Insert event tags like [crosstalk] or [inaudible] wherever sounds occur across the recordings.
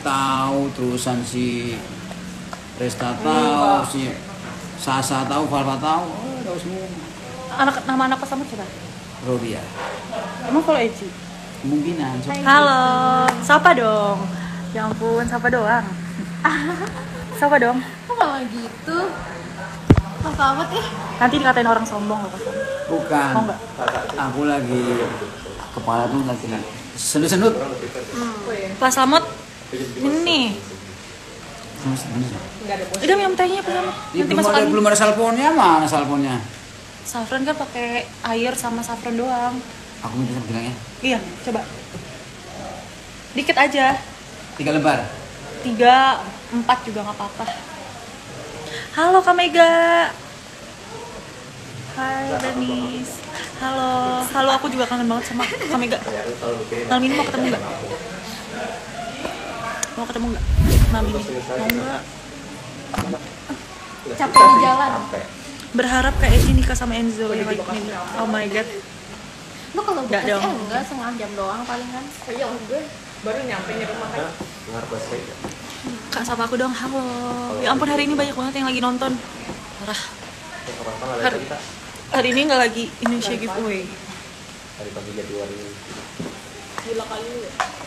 tahu terusan si Resta tahu si Sasa tahu Falfa tahu oh, tahu semua Anak nama anak pesamut siapa? Rodia Emang kalau Eci? kemungkinan so, Halo, sapa dong. Ya ampun, sapa doang. [laughs] sapa dong. Kok malah gitu? Apa amat eh? Nanti dikatain orang sombong loh. bukan Oh, enggak? aku lagi kepala tuh lagi senut-senut Pak Slamet, ini. Udah minum tehnya Pak Slamet. Ya, Nanti belum masuk ada angin. belum ada salponnya mana salponnya Saffron kan pakai air sama saffron doang. aku minta sama bilangnya Iya, coba. Dikit aja. tiga lembar Tiga, empat juga nggak apa-apa. Halo Kak Mega. Hai Danis. Halo, halo aku juga kangen banget sama Kak Mega. Malam ini mau ketemu nggak? Mau ketemu nggak? Malam ini mau nggak? Capek di jalan. Berharap Kak Eci nikah sama Enzo ya Kak Mega. Oh my god. Lu kalau Nggak buka sih dong. eh, enggak setengah jam doang paling kan. Iya gue baru nyampe di rumah kan. Kak sama aku dong. Halo. Ya ampun hari ini banyak banget yang lagi nonton. Parah. Hari, hari ini nggak lagi Indonesia giveaway. hari pagi Januari Gila kali. Ya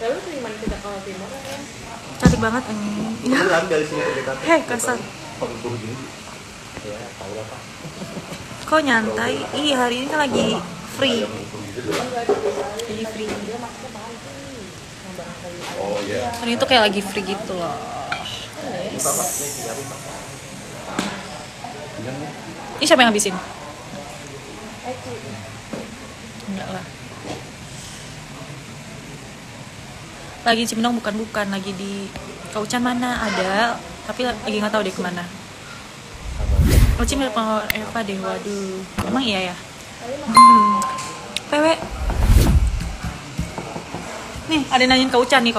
lu terima di Jakarta Timur kan? Cantik banget ini. Kamu bilang dari sini terdekat Hei, kasar. Penguntung gini ya tahu lah pak Kok nyantai? Ih, hari ini kan lagi free. Lagi free. oh iya Hari itu kayak lagi free gitu loh. Ini siapa yang habisin? Enggak lah. Lagi Cimendong bukan-bukan, lagi di Kaucan mana ada, tapi lagi nggak tahu deh ke mana. Oh Cim mirip sama Eva deh, waduh. Emang iya ya? Hmm. PW. Nih, ada yang nanyain Kaucan nih.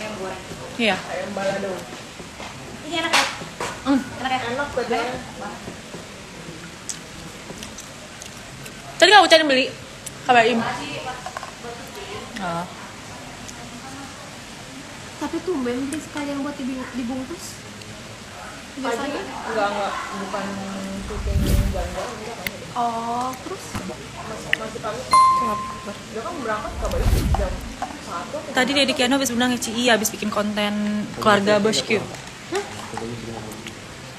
Yang goreng. Iya. Ayam balado. Ini enak ya? Hmm. Enak ya? Enak gue tuh. Tadi Kaucan yang beli? Kabarin. Oh. Tapi tumben beli sekalian buat dibungkus. Pagi Biasanya. enggak enggak bukan enggak kan. Oh, terus Masih masih pagi. Dia kan berangkat kabarnya jam satu. Tadi Dedi Kiano habis undang HCI, habis bikin konten keluarga bosku.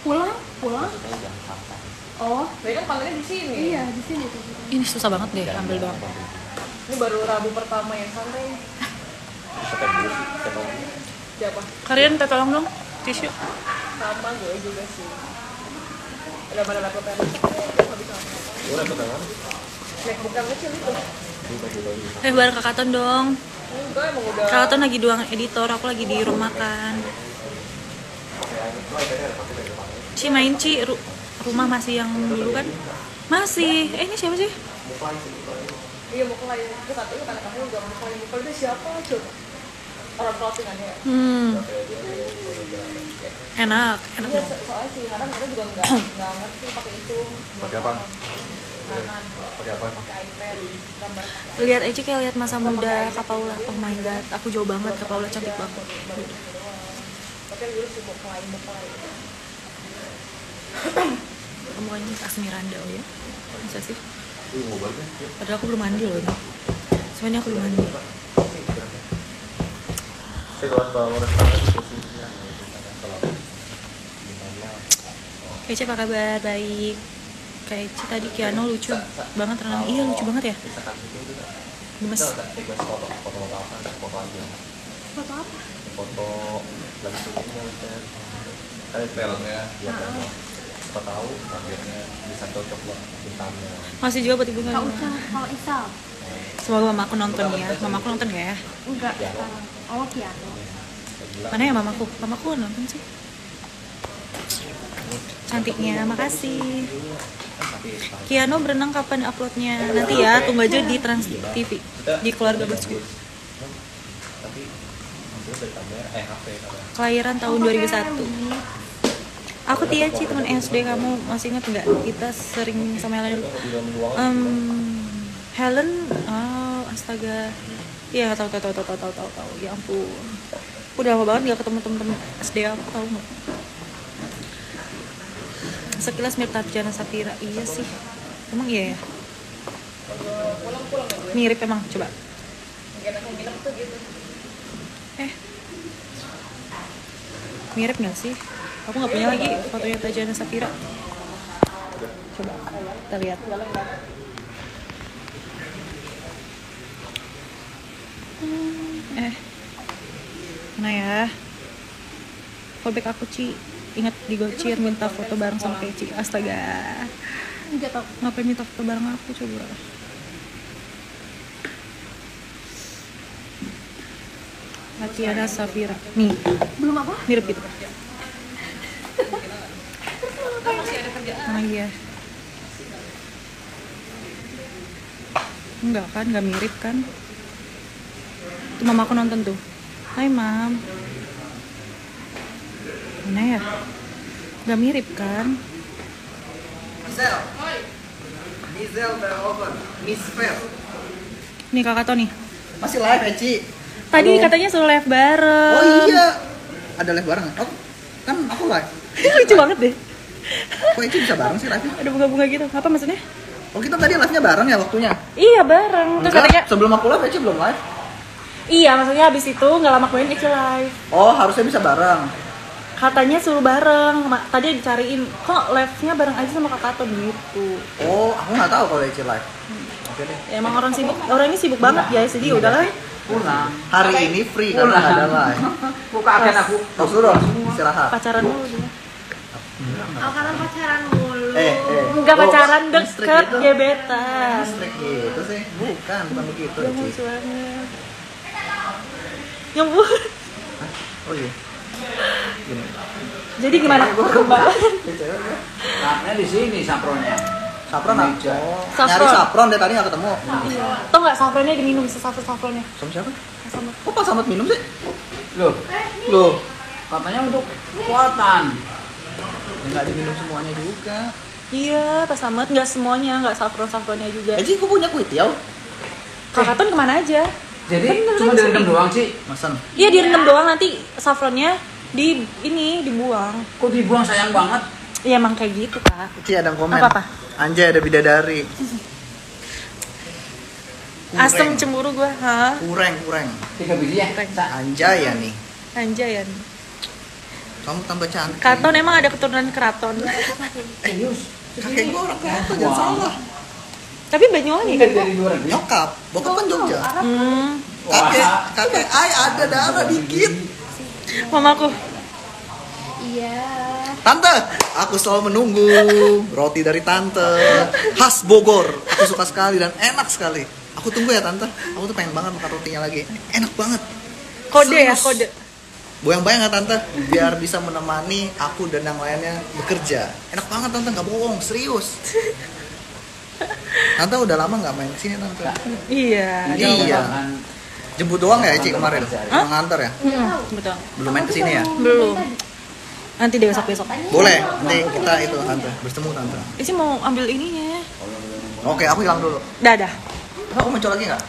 pulang, pulang. Oh, Tadi kan panggilnya di sini. iya di sini tuh. Ini susah banget deh, ambil doang. Ini baru Rabu pertama yang santai. Siapa sih siapa? Kalian minta tolong dong, tisu. Sama gue juga sih. Ada pada laptop yang nggak bisa. lu repot kan Macbook yang kecil itu. Eh, bareng Kak Katon dong. Enggak emang udah. Kak Katon lagi doang editor, aku lagi di rumah makan. Ci main Ci, rumah masih yang dulu kan? Masih. Eh, ini siapa sih? Iya mau klien. Kita tahu kan kamu udah mau klien. Mau itu siapa coba? Orang clothing aja ya. Hmm. Enak, enak Iya, so- soalnya sih kadang kita juga nggak nggak ngerti pakai itu. pakai apa pakai apa pakai iPad, gambar. Lihat aja kayak lihat masa muda Kak Paula. Oh my god, aku jauh banget Kak Paula cantik banget. Tapi yang dulu sih mau klien mau klien. Kamu kan Asmiranda oh ya? Bisa sih. Ih, mau balik ya Padahal aku belum mandi loh ini. Sebenarnya aku belum mandi. saya kalau bawa restoran itu posisinya kalau Kece apa kabar? Baik. Kayak Ci tadi Kiano lucu banget renang. Iya lucu banget ya. Gemes. foto apa foto lagi syutingnya kan kan filmnya kan siapa tahu akhirnya bisa cocok lah bintangnya Masih juga buat ibu nggak? Kalau Isal. Semoga mama aku nonton ya. Mama aku nonton gak ya? Enggak, sekarang. Oh, piano. Mana ya mamaku? Mamaku nonton sih. Cantiknya, makasih. Kiano berenang kapan uploadnya? Nanti ya, tunggu aja di Trans TV di keluarga bosku. eh Kelahiran tahun 2001 aku Tia Ci teman SD kamu masih ingat nggak? Kita sering sama Helen. Um, Helen oh, astaga. Ya tahu tahu tahu tahu tahu tahu. Tahu ya ampun. Udah lama banget gak ketemu temen-temen SD aku tau nggak? Sekilas mirip Tarjana Satira iya sih. Emang iya ya? Mirip emang coba. Eh? Mirip nggak sih? Aku nggak punya lagi fotonya Tajana Safira. Coba kita lihat. Hmm, eh, mana ya? Fallback aku Ci Ingat di Gocir minta foto bareng sama Keci Astaga. Ngapain minta foto bareng aku coba Tatiana Safira Nih, Belum apa? mirip gitu Dia? Enggak kan, enggak mirip kan? Tuh mama aku nonton tuh Hai mam Mana ya? Enggak mirip kan? Mizel. Mizel over. Miss Fair. Nih kakak Tony Masih live ya, Ci? Tadi Halo. katanya suruh live bareng Oh iya. Ada live bareng? Oh, kan aku live. [laughs] Lucu banget deh Kok Eci bisa bareng sih live-nya? Ada bunga-bunga gitu Apa maksudnya? Oh, kita tadi live-nya bareng ya waktunya? Iya bareng Terus Enggak, katanya sebelum aku live Eci belum live. Iya maksudnya habis itu nggak lama kemudian Ici live Oh, harusnya bisa bareng. Katanya suruh bareng Tadi dicariin Kok live-nya bareng aja sama kakak Ton gitu Oh, aku nggak tahu kalau Eci live. Oke deh. Ya, Emang orang sibuk Orang ini sibuk banget ya Jadi udahlah pulang Hari ini free karena ada live. buka akan aku Tos dulu istirahat. pacaran dulu dia Oh, karena pacaran mulu. Eh, eh. Enggak Oh, pacaran listrik deket gitu. gebetan Listrik gitu sih. Bukan, bukan begitu, Yang lucu banget Nyambung Oh iya. Jadi gimana? Nah, di sini sapronya Sapron. Oh, Saffron. nyari sapron deh tadi nggak ketemu. Tau nggak safronnya diminum sesafron safronnya Sama siapa? Kok pas Ahmad minum sih? loh Loh, katanya untuk kekuatan ya nggak diminum semuanya juga. Iya, pas amat nggak semuanya, nggak safron safronnya juga. Eci, kok punya kuitiau? Kakak ke mana aja? jadi Kan cuma beneran direndam doang sih Masan. Iya direndam doang nanti safronnya di ini dibuang. kok dibuang sayang banget Iya emang kayak gitu kak. Ci ada komen. Apa-apa? Anjay ada bidadari. [laughs] Asem cemburu gua, hah? Kureng, kureng. tiga biji ya Anjay ya nih. Anjay ya. Kamu tambah cantik. Katon emang ada keturunan keraton. serius Kakek gua orang keraton, jangan salah. Tapi Banyuwangi kan? dari luar Nyokap, bokap kan Jogja. Hmm, Kakek, kakek ay ada darah dikit. mamaku. Iya. Tante, aku selalu menunggu roti dari tante. Khas Bogor. Aku suka sekali dan enak sekali. Aku tunggu ya tante. Aku tuh pengen banget makan rotinya lagi. Enak banget. Kode ya, Serius. kode. Bayang-bayang ya tante, biar bisa menemani aku dan yang lainnya bekerja. Enak banget tante, nggak bohong, serius. Tante udah lama nggak main ke sini tante. Iya. Iya. Jemput doang ya Eci kemarin? Hah? Ngantar ya? Hmm, betul. Belum main ke sini ya? Belum. Nanti deh besok besok. Boleh, nanti kita itu tante, bertemu tante. Isi mau ambil ininya. Oke, aku hilang dulu. Dadah. Aku muncul lagi nggak?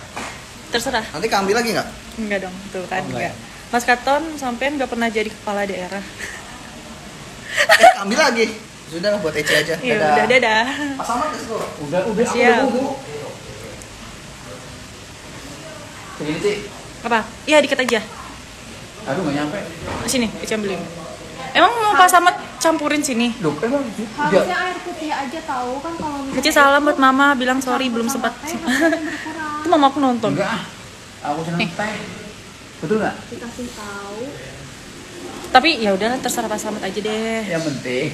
Terserah. Nanti keambil lagi nggak? Enggak dong, tuh kan Oh, enggak enggak. Mas Katon sampean nggak pernah jadi kepala daerah. Eh, keambil lagi. Sudah lah buat Eci aja. Iya, udah dadah. Pas sama go. udah udah aku Siap. udah nunggu begini sih Apa? Iya dikit aja. aduh nggak nyampe Sini, Ica ambilin. Emang mau pas sama campurin sini? loh emang Harusnya air putih aja tahu kan kalau misalnya Kecil salam buat mama, bilang sorry belum sempat. Itu mama aku nonton. enggak aku seneng Nih. teh betul nggak Dikasih tahu. Tapi ya udah terserah pas Slamet aja deh. yang penting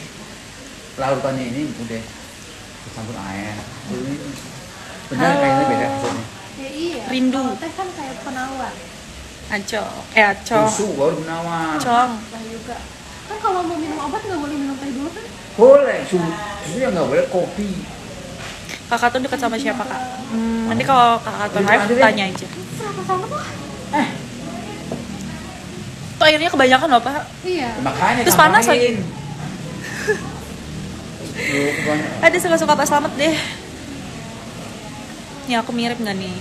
lautannya ini udah dicampur air ini benar kayaknya beda maksudnya Ya iya. Rindu. Kalau teh kan kayak penawar. Aco, eh aco, susu baru menawar cong. Lah juga. Kan kalau mau minum obat nggak boleh minum teh dulu kan? boleh susu susu yang nggak boleh kopi Kakak tuh dekat sama siapa kak? Hmm, nanti kalau kakak tuh live tanya aja. Kenapa sama tuh? Tuh airnya kebanyakan loh pak. Iya. makanya Terus panas kebanyakan. [laughs] Ada suka-suka Pak Slamet deh. Ya aku mirip nggak nih?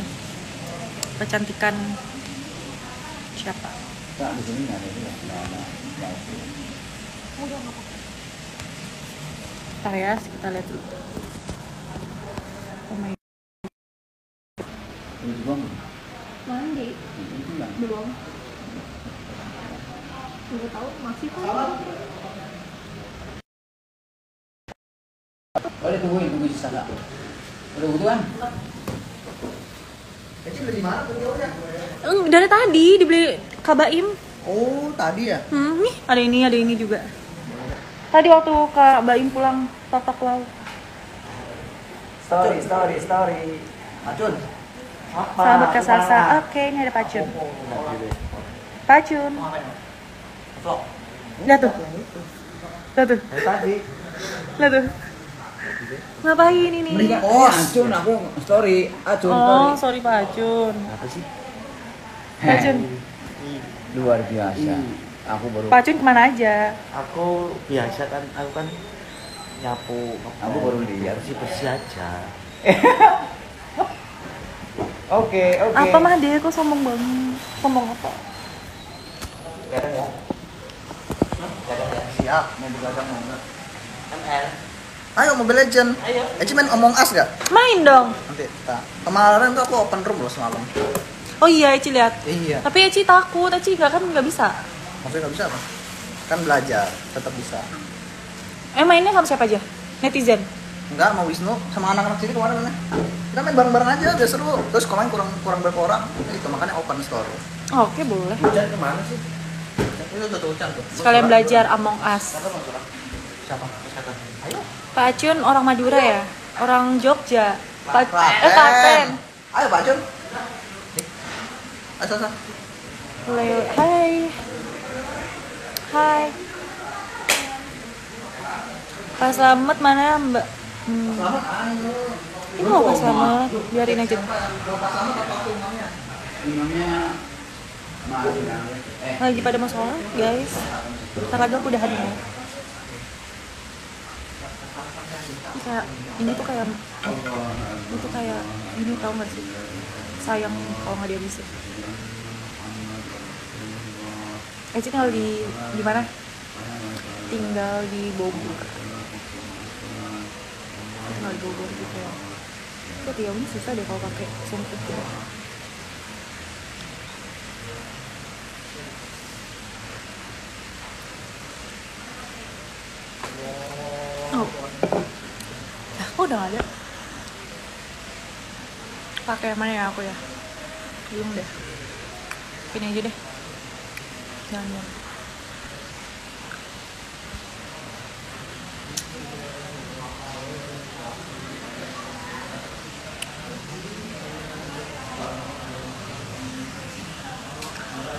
Kecantikan siapa? Enggak, di sini nggak ada juga. Nggak ada. Nggak ada. Ntar ya, kita lihat dulu. Oh my Ini juga Mandi. Belum. Udah tahu masih kok. Dia tungguin, tungguin di sana. Udah butuh kan? Beli mana Dari tadi dibeli Kabaim. Oh, tadi ya? Hmm, nih ada ini, ada ini juga. Tadi waktu Kak Baim pulang tatak laut. Story, story, story. Acun. Apa? Sahabat Kasasa. Oke, ini ada Pacun. Pacun. Vlog. Lihat tuh. Lihat tuh. Tadi. Lihat tuh. Ngapain ini? Oh, acun aku story, acun Oh, sorry Pak Acun. Apa sih? Pak Acun. Luar biasa. Aku baru Pak Acun ke mana aja? aku biasa kan aku kan nyapu Aku baru lihat. bersih bersih aja [laughs] Oke, oke. Apa mah dia kok sombong banget? Sombong apa? Kadang ya. Ya. Siap, mau begadang mau enggak? ML Ayo Mobile Legend. ayo Eci main Among Us gak? Main dong. Nanti kita. Kemarin tuh aku open room loh semalam. Oh iya, Eci lihat. Iya. Tapi Eci takut, Eci nggak kan nggak bisa. Maksudnya nggak bisa apa? Kan belajar, tetap bisa. Eh mainnya sama siapa aja? Netizen. Enggak, mau Wisnu sama anak-anak sini kemarin mana? Kita main bareng-bareng aja, biar seru. Terus kemarin kurang kurang berapa orang, itu makanya open store. Oke boleh. Hujan ke mana sih? Tuh tuh tuh. Sekalian belajar Among Us. Siapa? Ayo. Pak Acun orang Madura ya? Orang Jogja. Pak eh Klaten. Ayo Pak. Ayo, Sasa. Leo. Hai. Hai. Pak Slamet mana Mbak? Hmm. Selamat ayo. Ini mau Pak Slamet, biarin aja. imamnya mari eh Lagi pada masalah, guys. Ntar lagi aku ya. Ini Kayak ini tuh kayak ini tuh kayak ini tau gak sih? Sayang kalau nggak dihabisin. Eh tinggal di di mana? Tinggal di Bogor. Tinggal di Bogor gitu ya. Kok tiap ini susah deh kalau pakai sumpit gitu. Udah nggak ada? Pakai mana ya aku ya? Belum deh. Ini aja deh. Jangan jangan.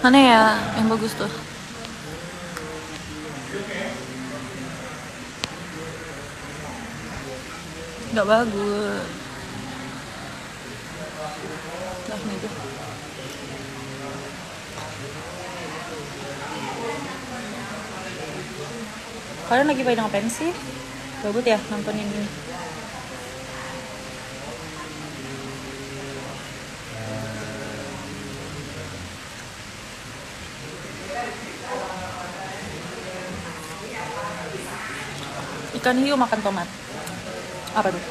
Mana ya yang bagus tuh? Nggak bagus. Nah ini tuh. Kalian lagi pada ngapain sih? Gabut ya nontonin ini. Ikan hiu makan tomat apa tuh?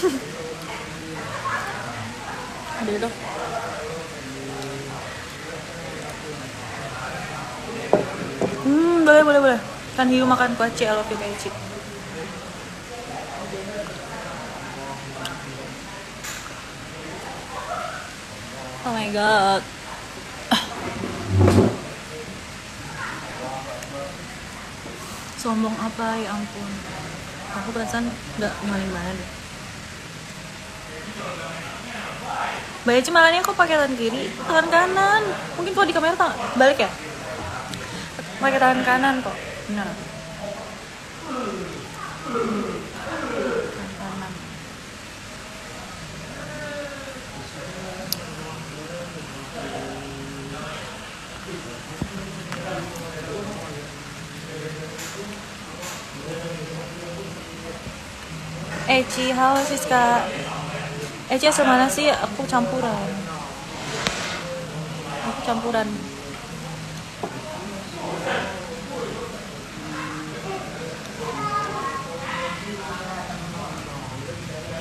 [laughs] Ada itu. Hmm boleh boleh boleh. Kan hiu makan kuaci I love you Kaici oh my god sombong apa ya ampun aku perasaan nggak gimana gimana deh Mbak Eci makannya kok pakai tangan kiri, tangan kanan. Mungkin kalau di kamera tangan balik ya? Pakai tangan kanan kok. Benar. Eci, halo Siska. Eci asal mana sih? Aku campuran. Aku campuran.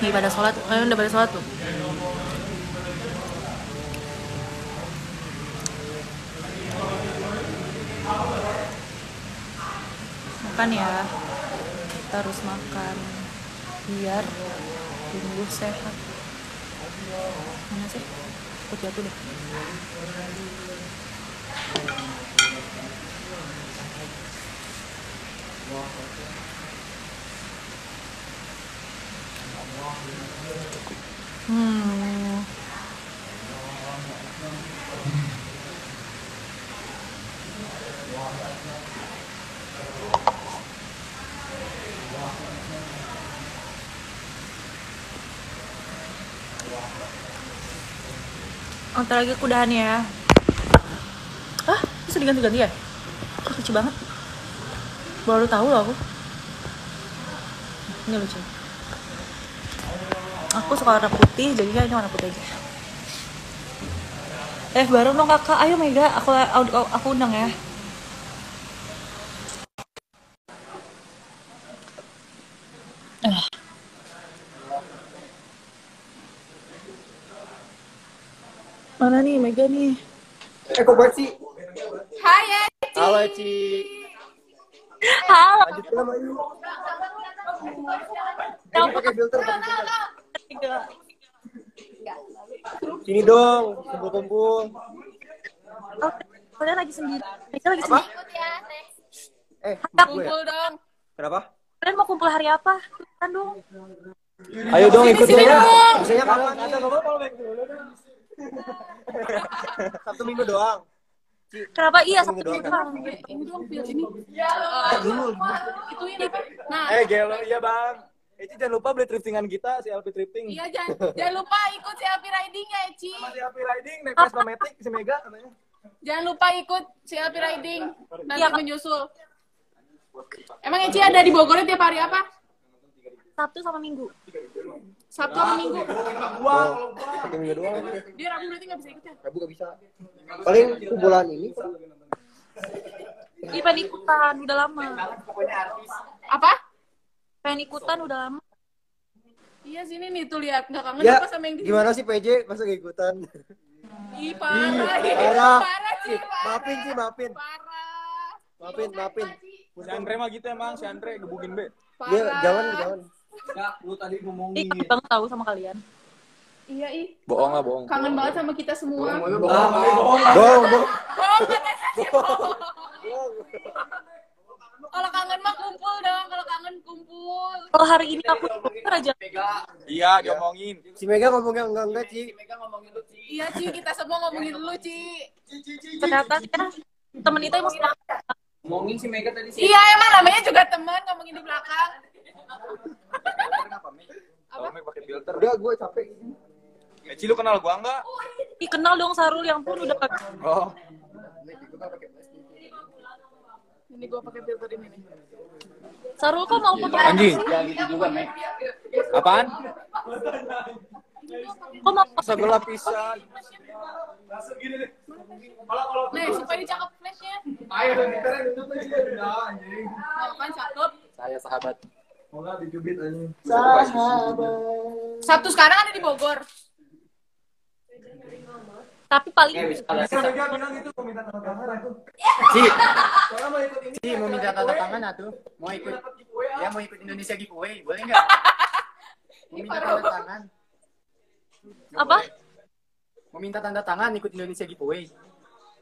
Nih pada sholat, kalian udah pada sholat tuh. Makan ya, kita harus makan biar tumbuh sehat. Mana sih? Aku jatuh deh. Hmm. Ntar lagi aku udahan ya. Ah, bisa diganti-ganti ya? Ih, lucu banget. Baru tahu loh aku. Ini lucu. Aku suka warna putih, jadinya ini warna putih aja. Eh, baru dong kakak. Ayo Mega, aku aku, aku undang ya. Mana nih Mega nih? Eh kok buat sih? Hai Eci. Halo Ci. Halo. Lanjut sama ini. Ini pakai filter pakai filter. Sini dong, kumpul-kumpul. Oh, kalian lagi sendiri. Mega lagi Apa? sendiri. Ya. Eh, ya? Kumpul dong. Kenapa? Kalian mau kumpul hari apa? Kan dong. Ayo dong ikut saya. dong. Biasanya kapan? Ada apa-apa kalau Sabtu minggu doang. Kenapa iya Satu satu minggu doang? Ini dong film ini. Itu ini apa? Nah, Eh gelo iya bang. Eci jangan lupa beli thriftingan kita si LP Thrifting. iya jangan jangan lupa ikut si Alpi Riding ya Eci. Masih LP Riding naik Vespa Matic si Mega katanya. Jangan lupa ikut si Alpi Riding. Nanti Iya, Kak. menyusul. Emang Eci ada di Bogor tiap hari apa? Sabtu sama Minggu. Sabtu sama Minggu. Sabtu minggu doang. Dia Rabu berarti nggak bisa ikut ya? Rabu gak bisa. Paling kumpulan ini. Ih, pengen ikutan, udah lama. Apa? Pengen ikutan udah lama. Iya sini nih tuh lihat nggak kangen Ya, apa sama yang di gimana sih PJ masa ikutan? Ih parah, ih, Parah. parah sih, Ih, parah. Maafin sih, maafin. Parah. Maafin, maafin. Si Andre mah gitu emang, si Andre gebukin be. Dia Parah. jangan Ya, lu tadi Ih, ngomongin. kangen banget tahu sama kalian. Iya ih, Bohong lah, bohong. kangen banget sama kita semua. Bohong, bohong. Bohong katanya sih bohong. Kalau kangen mah kumpul dong, kalau kangen kumpul. Kalau hari ini aku tuker aja. Iya, diomongin. Si Mega ngomongnya enggak enggak Ci. Iya Ci, kita semua ngomongin dulu Ci. Ternyata ya temen itu emang suka Ngomongin si Mega tadi sih. Iya emang namanya juga teman ngomongin di belakang. Kalau pakai filter. Udah gue capek. Eci lu kenal gua enggak? Ih, kenal dong Sarul yang pun udah Oh. Ini gue pakai filter ini nih. Sarul kok mau foto Anjing. Ya gitu juga, Meg. Apaan? kok mau Masa gue lapisan. Nih supaya cakep flashnya. Ayo kita nunjuk aja udah anjing. Nah, kan cakep. Saya sahabat. Enggak dicubit anjing. Sahabat. Sabtu sekarang ada di Bogor. tapi paling Si Mega bilang itu mau minta tanda tangan aku. Ci, Soalnya mau ikut ini. Ci mau minta tanda tangan. Mau ikut ya mau ikut Indonesia giveaway, boleh nggak? [laughs] Mau minta tanda tangan. apa? Mau minta tanda tangan ikut Indonesia giveaway.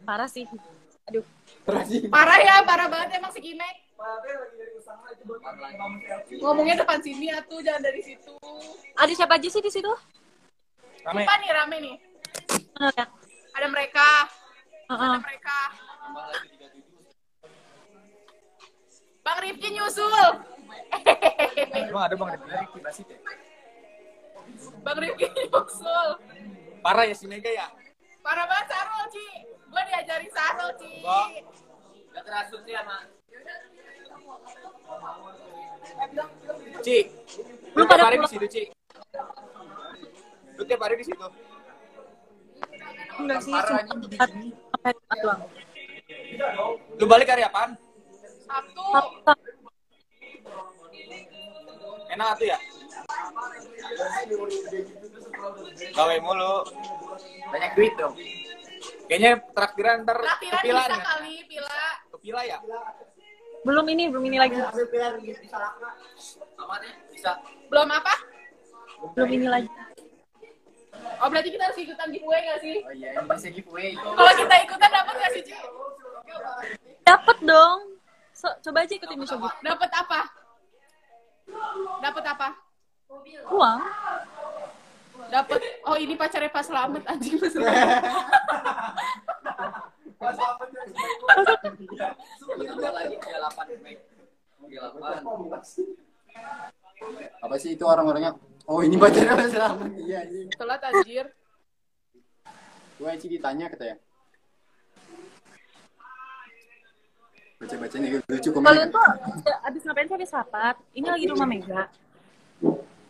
Parah sih. Aduh. Parah ya, parah banget emang si Kimek. Ngomongnya depan sini atuh, jangan dari situ. Ada siapa aja sih di situ? Rame. Apa nih rame nih? Ada mereka, Heeh. ada mereka. Bang Rifki nyusul. Emang ada Bang Rifki? Bang Rifki nyusul. Parah ya si Mega ya? Parah banget Sarul, Ci. Gue diajarin Sarul, Ci. Gak terasut sih sama. Ci, Lu tiap pada hari di situ, Ci. Lu tiap hari di situ. Enggak sih, cuma empat sampai empat doang. Lu balik hari apaan? Sabtu. Sabtu. Enak tuh ya? Gawe mulu. Banyak duit dong. Kayaknya traktiran ntar Traktiran kepilan bisa ya? kali, pila. Kepila ya? Belum ini, belum ini lagi. Bisa. Belum apa? Belum ini lagi. Oh berarti kita harus ikutan giveaway gak sih? Oh iya, Indonesia giveaway. Kalau kita ikutan dapat gak sih, Ci? Dapat dong. So, coba aja ikutin Gift. Dapat apa? Dapat apa? Uang. Dapat Oh, ini pacarnya Pak Slamet anjing Pak [laughs] Apa sih itu orang-orangnya? Oh ini pacarnya Mas Rahman. Iya iya. Telat anjir. Gue Ci ditanya katanya. Baca-bacanya gitu lucu komen. Kalian tuh abis ngapain sih abis rapat? Ini lagi di rumah Mega.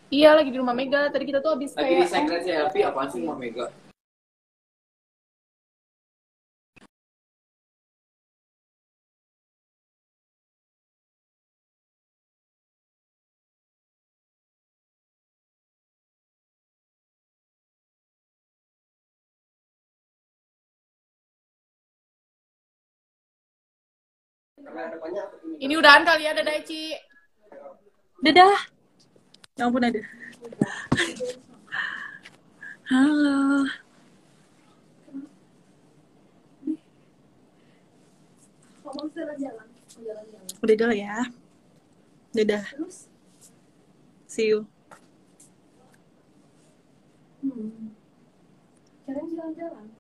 Iya lagi di rumah Mega. Tadi kita tuh habis Lagi di kayak secret selfie apaan sih mau mega? Ini udahan kali ya dadah Ci. Dadah. Ya ampun ada. Halo. Udah dulu ya. Dadah. See you. Kalian jalan-jalan.